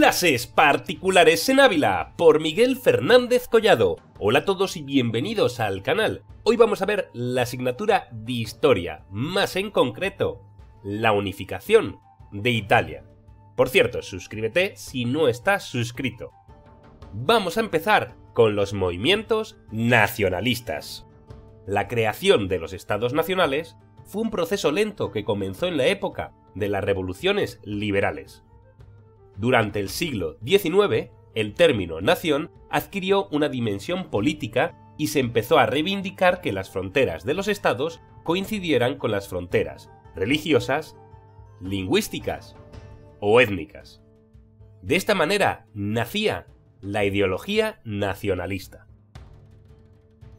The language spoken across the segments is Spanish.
Clases particulares en Ávila por Miguel Fernández Collado. Hola a todos y bienvenidos al canal. Hoy vamos a ver la asignatura de Historia, más en concreto, la unificación de Italia. Por cierto, suscríbete si no estás suscrito. Vamos a empezar con los movimientos nacionalistas. La creación de los estados nacionales fue un proceso lento que comenzó en la época de las revoluciones liberales. Durante el siglo XIX, el término nación adquirió una dimensión política y se empezó a reivindicar que las fronteras de los estados coincidieran con las fronteras religiosas, lingüísticas o étnicas. De esta manera nacía la ideología nacionalista.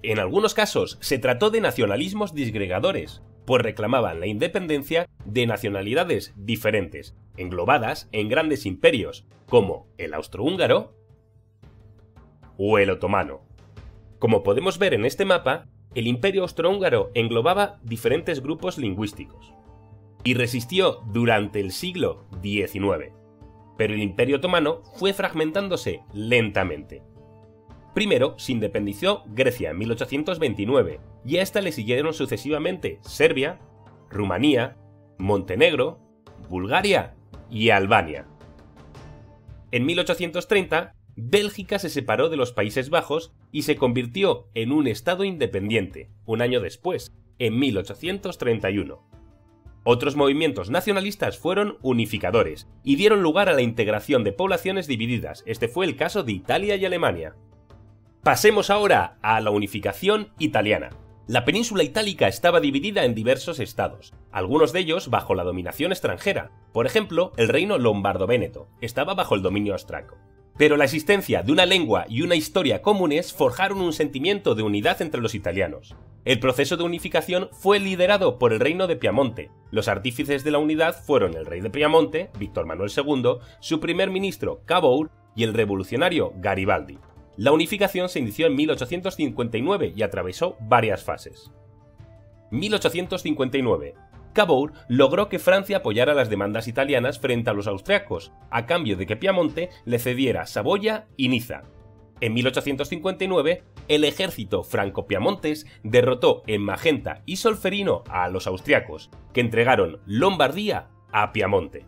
En algunos casos se trató de nacionalismos disgregadores, pues reclamaban la independencia de nacionalidades diferentes, englobadas en grandes imperios, como el austrohúngaro o el otomano. Como podemos ver en este mapa, el imperio austrohúngaro englobaba diferentes grupos lingüísticos y resistió durante el siglo XIX, pero el imperio otomano fue fragmentándose lentamente. Primero se independizó Grecia en 1829 y a esta le siguieron sucesivamente Serbia, Rumanía, Montenegro, Bulgaria y Albania. En 1830, Bélgica se separó de los Países Bajos y se convirtió en un Estado independiente, un año después, en 1831. Otros movimientos nacionalistas fueron unificadores y dieron lugar a la integración de poblaciones divididas. Este fue el caso de Italia y Alemania. Pasemos ahora a la unificación italiana. La península itálica estaba dividida en diversos estados, algunos de ellos bajo la dominación extranjera. Por ejemplo, el reino lombardo-véneto estaba bajo el dominio austriaco. Pero la existencia de una lengua y una historia comunes forjaron un sentimiento de unidad entre los italianos. El proceso de unificación fue liderado por el reino de Piamonte. Los artífices de la unidad fueron el rey de Piamonte, Víctor Manuel II, su primer ministro, Cabour, y el revolucionario Garibaldi. La unificación se inició en 1859 y atravesó varias fases. 1859. Cabour logró que Francia apoyara las demandas italianas frente a los austriacos, a cambio de que Piamonte le cediera Saboya y Niza. En 1859, el ejército franco-piamontes derrotó en Magenta y Solferino a los austriacos, que entregaron Lombardía a Piamonte.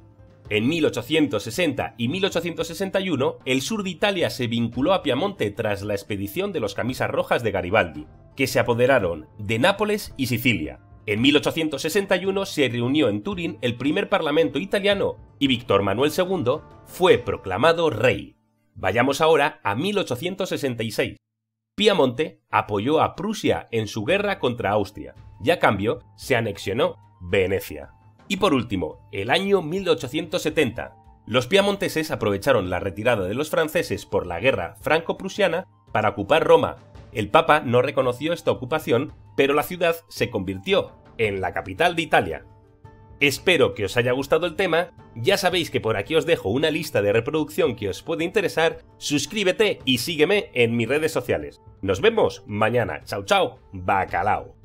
En 1860 y 1861, el sur de Italia se vinculó a Piamonte tras la expedición de los camisas rojas de Garibaldi, que se apoderaron de Nápoles y Sicilia. En 1861 se reunió en Turín el primer parlamento italiano y Víctor Manuel II fue proclamado rey. Vayamos ahora a 1866. Piamonte apoyó a Prusia en su guerra contra Austria y a cambio se anexionó Venecia. Y por último, el año 1870. Los piamonteses aprovecharon la retirada de los franceses por la guerra franco-prusiana para ocupar Roma. El Papa no reconoció esta ocupación, pero la ciudad se convirtió en la capital de Italia. Espero que os haya gustado el tema, ya sabéis que por aquí os dejo una lista de reproducción que os puede interesar, suscríbete y sígueme en mis redes sociales. Nos vemos mañana, chao chao, bacalao.